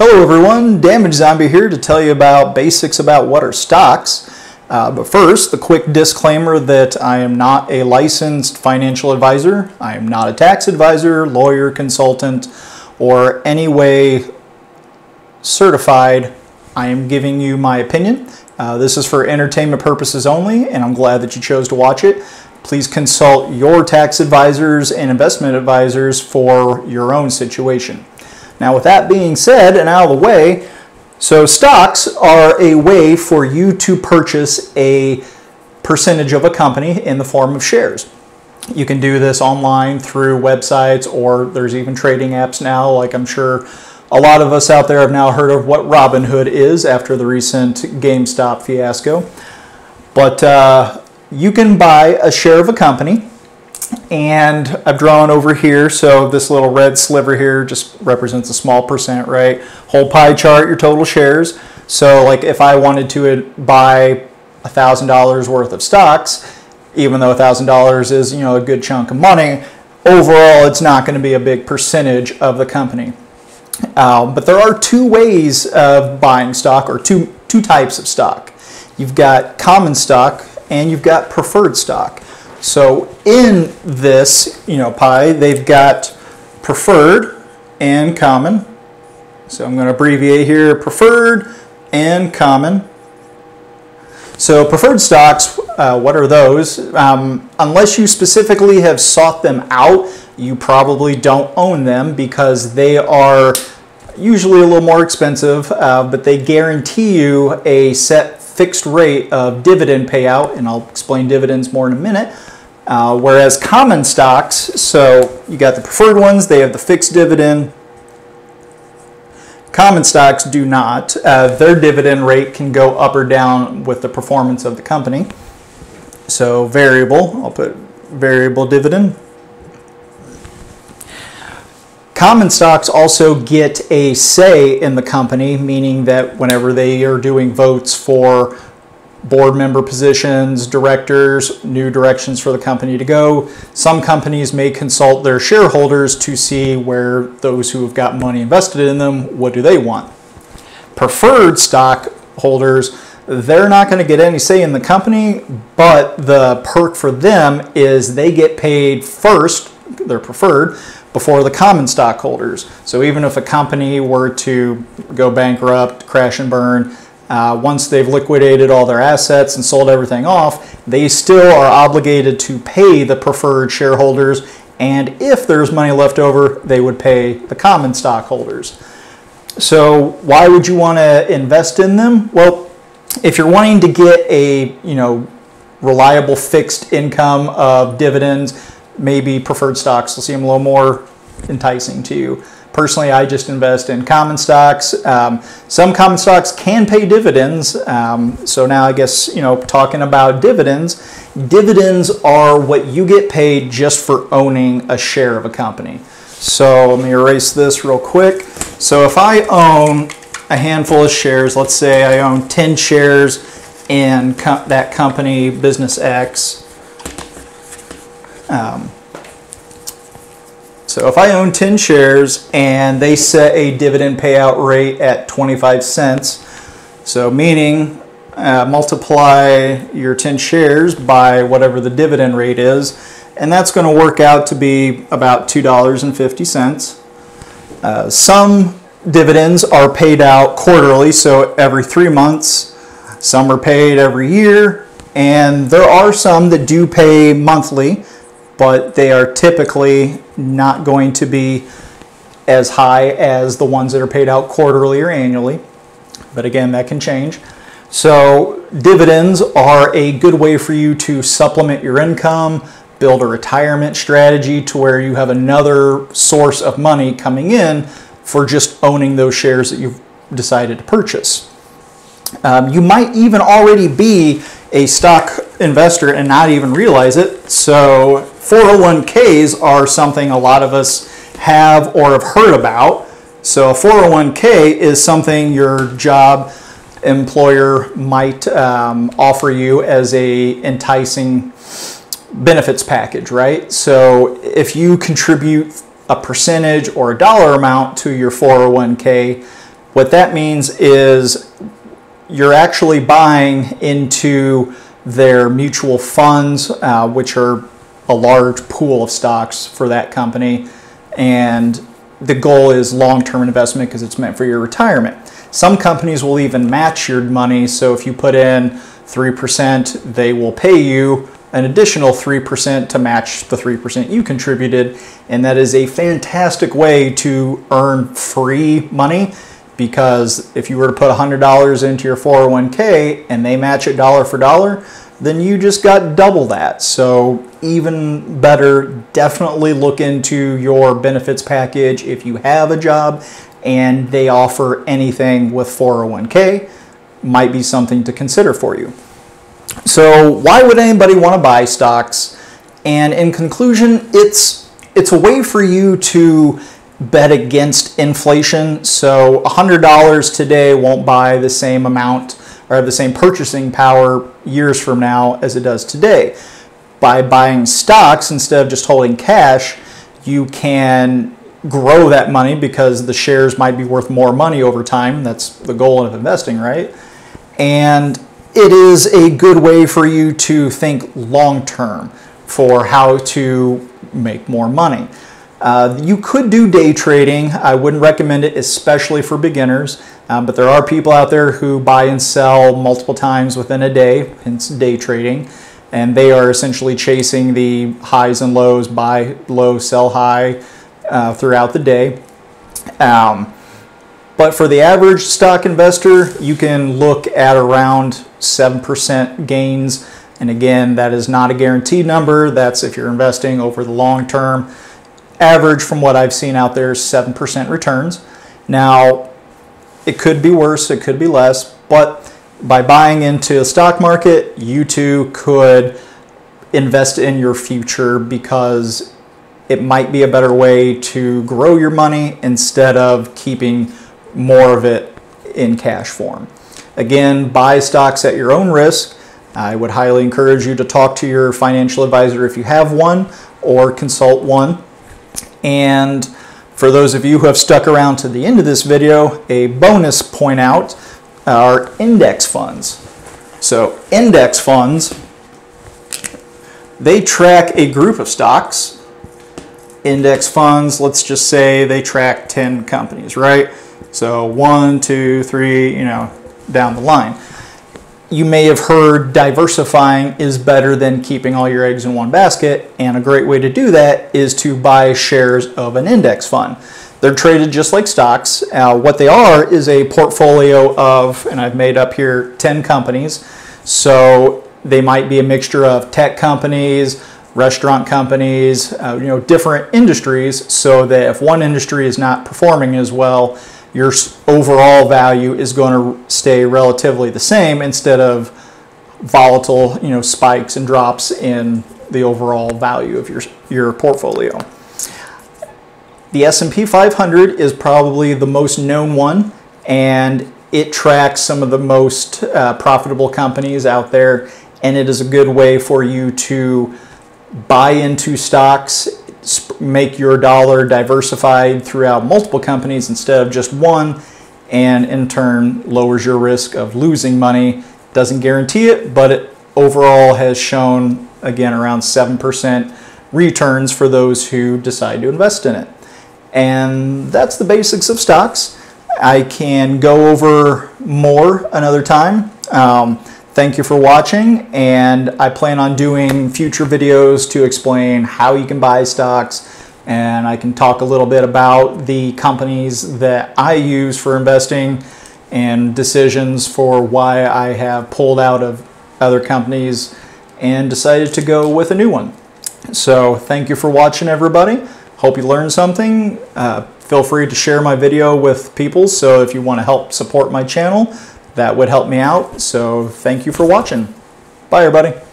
Hello everyone, Damage Zombie here to tell you about basics about what are stocks. Uh, but first, the quick disclaimer that I am not a licensed financial advisor, I am not a tax advisor, lawyer, consultant, or any way certified. I am giving you my opinion. Uh, this is for entertainment purposes only, and I'm glad that you chose to watch it. Please consult your tax advisors and investment advisors for your own situation. Now, with that being said and out of the way, so stocks are a way for you to purchase a percentage of a company in the form of shares. You can do this online through websites or there's even trading apps now, like I'm sure a lot of us out there have now heard of what Robinhood is after the recent GameStop fiasco. But uh, you can buy a share of a company and I've drawn over here, so this little red sliver here just represents a small percent, right? Whole pie chart, your total shares. So like if I wanted to buy $1,000 worth of stocks, even though $1,000 is, you know, a good chunk of money, overall it's not going to be a big percentage of the company. Um, but there are two ways of buying stock or two, two types of stock. You've got common stock and you've got preferred stock. So in this, you know, pie, they've got preferred and common. So I'm going to abbreviate here, preferred and common. So preferred stocks, uh, what are those? Um, unless you specifically have sought them out, you probably don't own them because they are usually a little more expensive, uh, but they guarantee you a set fixed rate of dividend payout, and I'll explain dividends more in a minute. Uh, whereas common stocks, so you got the preferred ones, they have the fixed dividend. Common stocks do not. Uh, their dividend rate can go up or down with the performance of the company. So variable, I'll put variable dividend. Common stocks also get a say in the company, meaning that whenever they are doing votes for board member positions, directors, new directions for the company to go, some companies may consult their shareholders to see where those who have got money invested in them, what do they want. Preferred stockholders, they're not going to get any say in the company, but the perk for them is they get paid first, they're preferred, before the common stockholders. So even if a company were to go bankrupt, crash and burn, uh, once they've liquidated all their assets and sold everything off, they still are obligated to pay the preferred shareholders. And if there's money left over, they would pay the common stockholders. So why would you want to invest in them? Well, if you're wanting to get a you know reliable fixed income of dividends, maybe preferred stocks will seem a little more enticing to you. Personally, I just invest in common stocks. Um, some common stocks can pay dividends. Um, so now I guess, you know, talking about dividends, dividends are what you get paid just for owning a share of a company. So let me erase this real quick. So if I own a handful of shares, let's say I own 10 shares in that company, Business X, um, so if I own 10 shares and they set a dividend payout rate at 25 cents, so meaning uh, multiply your 10 shares by whatever the dividend rate is, and that's going to work out to be about $2.50. Uh, some dividends are paid out quarterly, so every three months. Some are paid every year, and there are some that do pay monthly but they are typically not going to be as high as the ones that are paid out quarterly or annually. But again, that can change. So dividends are a good way for you to supplement your income, build a retirement strategy to where you have another source of money coming in for just owning those shares that you've decided to purchase. Um, you might even already be a stock investor and not even realize it. So 401ks are something a lot of us have or have heard about. So a 401k is something your job employer might um, offer you as a enticing benefits package, right? So if you contribute a percentage or a dollar amount to your 401k, What that means is you're actually buying into their mutual funds, uh, which are a large pool of stocks for that company. And the goal is long term investment because it's meant for your retirement. Some companies will even match your money. So if you put in 3%, they will pay you an additional 3% to match the 3% you contributed. And that is a fantastic way to earn free money because if you were to put $100 into your 401k and they match it dollar for dollar, then you just got double that. So even better, definitely look into your benefits package if you have a job and they offer anything with 401k, might be something to consider for you. So why would anybody want to buy stocks? And in conclusion, it's it's a way for you to bet against inflation. So $100 today won't buy the same amount or have the same purchasing power years from now as it does today. By buying stocks instead of just holding cash, you can grow that money because the shares might be worth more money over time. That's the goal of investing, right? And it is a good way for you to think long term for how to make more money. Uh, you could do day trading. I wouldn't recommend it, especially for beginners. Um, but there are people out there who buy and sell multiple times within a day, hence day trading. And they are essentially chasing the highs and lows, buy low, sell high uh, throughout the day. Um, but for the average stock investor, you can look at around 7% gains. And again, that is not a guaranteed number. That's if you're investing over the long term. Average from what I've seen out there is 7% returns. Now, it could be worse, it could be less, but by buying into the stock market, you too could invest in your future because it might be a better way to grow your money instead of keeping more of it in cash form. Again, buy stocks at your own risk. I would highly encourage you to talk to your financial advisor if you have one or consult one. And for those of you who have stuck around to the end of this video, a bonus point out are index funds. So index funds, they track a group of stocks index funds, let's just say they track 10 companies, right? So one, two, three, you know, down the line. You may have heard diversifying is better than keeping all your eggs in one basket, and a great way to do that is to buy shares of an index fund. They're traded just like stocks. Uh, what they are is a portfolio of, and I've made up here 10 companies. So they might be a mixture of tech companies, restaurant companies, uh, you know, different industries so that if one industry is not performing as well, your overall value is going to stay relatively the same instead of volatile, you know, spikes and drops in the overall value of your, your portfolio. The S&P 500 is probably the most known one and it tracks some of the most uh, profitable companies out there and it is a good way for you to buy into stocks, make your dollar diversified throughout multiple companies instead of just one, and in turn lowers your risk of losing money. Doesn't guarantee it, but it overall has shown, again, around 7% returns for those who decide to invest in it. And that's the basics of stocks. I can go over more another time. Um, Thank you for watching, and I plan on doing future videos to explain how you can buy stocks, and I can talk a little bit about the companies that I use for investing and decisions for why I have pulled out of other companies and decided to go with a new one. So thank you for watching everybody. Hope you learned something. Uh, feel free to share my video with people so if you want to help support my channel that would help me out. So thank you for watching. Bye, everybody.